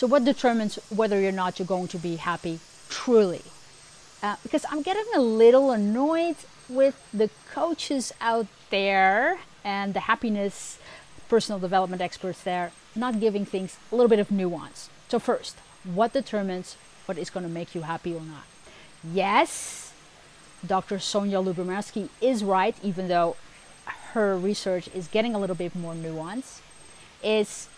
So, what determines whether or not you're going to be happy truly? Uh, because I'm getting a little annoyed with the coaches out there and the happiness personal development experts there not giving things a little bit of nuance. So, first, what determines what is going to make you happy or not? Yes, Dr. Sonja Lyubomirsky is right, even though her research is getting a little bit more nuance. Is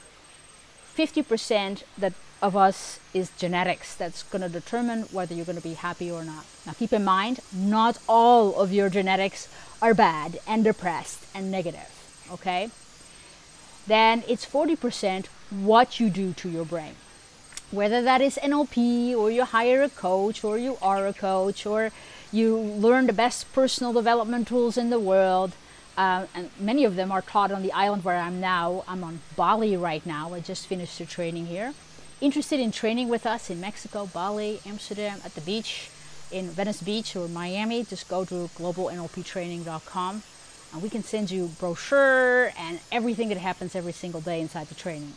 50% that of us is genetics that's going to determine whether you're going to be happy or not. Now keep in mind, not all of your genetics are bad and depressed and negative, okay? Then it's 40% what you do to your brain. Whether that is NLP or you hire a coach or you are a coach or you learn the best personal development tools in the world, uh, and many of them are taught on the island where I'm now. I'm on Bali right now. I just finished the training here. Interested in training with us in Mexico, Bali, Amsterdam, at the beach, in Venice Beach or Miami, just go to globalnlptraining.com and we can send you brochure and everything that happens every single day inside the training.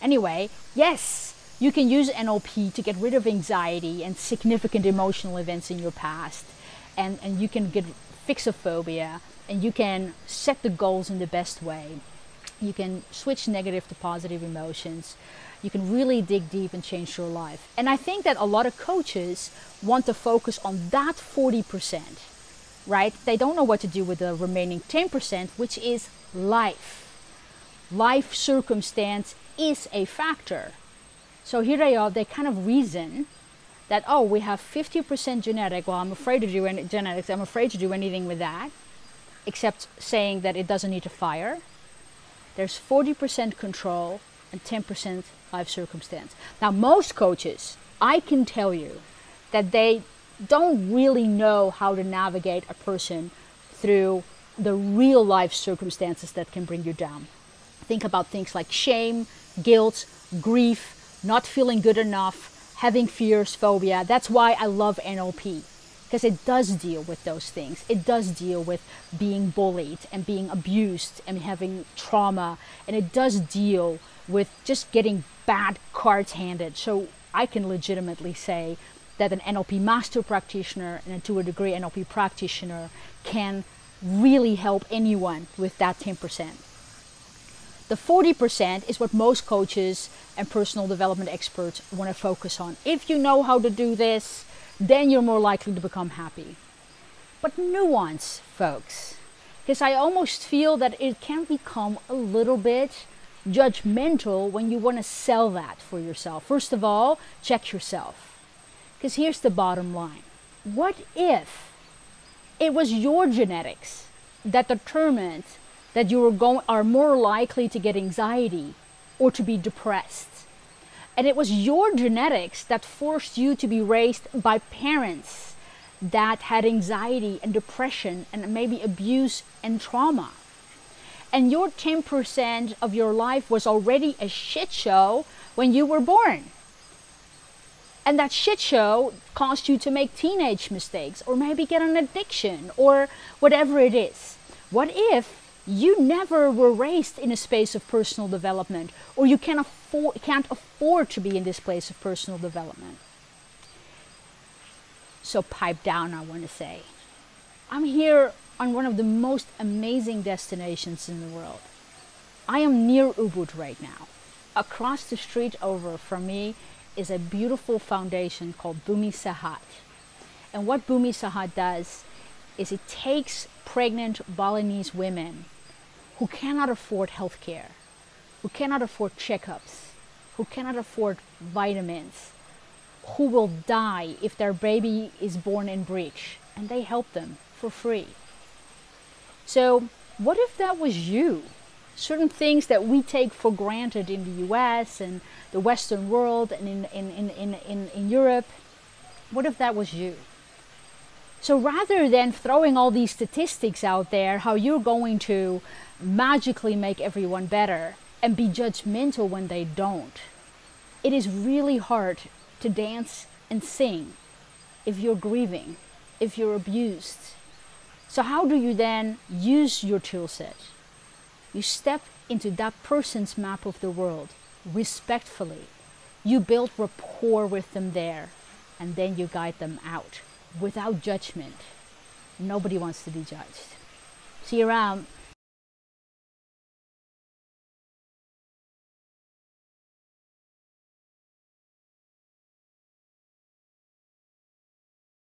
Anyway, yes, you can use NLP to get rid of anxiety and significant emotional events in your past. And, and you can get fixophobia and you can set the goals in the best way. You can switch negative to positive emotions. You can really dig deep and change your life. And I think that a lot of coaches want to focus on that 40%, right? They don't know what to do with the remaining 10%, which is life. Life circumstance is a factor. So here they are, they kind of reason that, oh, we have 50% genetic. Well, I'm afraid to do any genetics. I'm afraid to do anything with that except saying that it doesn't need to fire. There's 40% control and 10% life circumstance. Now, most coaches, I can tell you that they don't really know how to navigate a person through the real life circumstances that can bring you down. Think about things like shame, guilt, grief, not feeling good enough, having fears, phobia. That's why I love NLP because it does deal with those things. It does deal with being bullied and being abused and having trauma, and it does deal with just getting bad cards handed. So I can legitimately say that an NLP master practitioner and uh, to a degree NLP practitioner can really help anyone with that 10%. The 40% is what most coaches and personal development experts want to focus on. If you know how to do this, then you're more likely to become happy. But nuance, folks, because I almost feel that it can become a little bit judgmental when you want to sell that for yourself. First of all, check yourself. Because here's the bottom line what if it was your genetics that determined that you are, going, are more likely to get anxiety or to be depressed? And it was your genetics that forced you to be raised by parents that had anxiety and depression and maybe abuse and trauma. And your 10% of your life was already a shit show when you were born. And that shit show caused you to make teenage mistakes or maybe get an addiction or whatever it is. What if you never were raised in a space of personal development or you can afford, can't afford to be in this place of personal development. So pipe down, I want to say. I'm here on one of the most amazing destinations in the world. I am near Ubud right now. Across the street over from me is a beautiful foundation called Bumi Sehat. And what Bumi Sehat does is it takes pregnant Balinese women who cannot afford health care, who cannot afford checkups, who cannot afford vitamins, who will die if their baby is born in breech, and they help them for free. So, what if that was you? Certain things that we take for granted in the US and the Western world and in, in, in, in, in, in Europe, what if that was you? So rather than throwing all these statistics out there, how you're going to magically make everyone better and be judgmental when they don't. It is really hard to dance and sing if you're grieving, if you're abused. So, how do you then use your tool set? You step into that person's map of the world respectfully You build rapport with them there, and then you guide them out without judgment. Nobody wants to be judged. See around.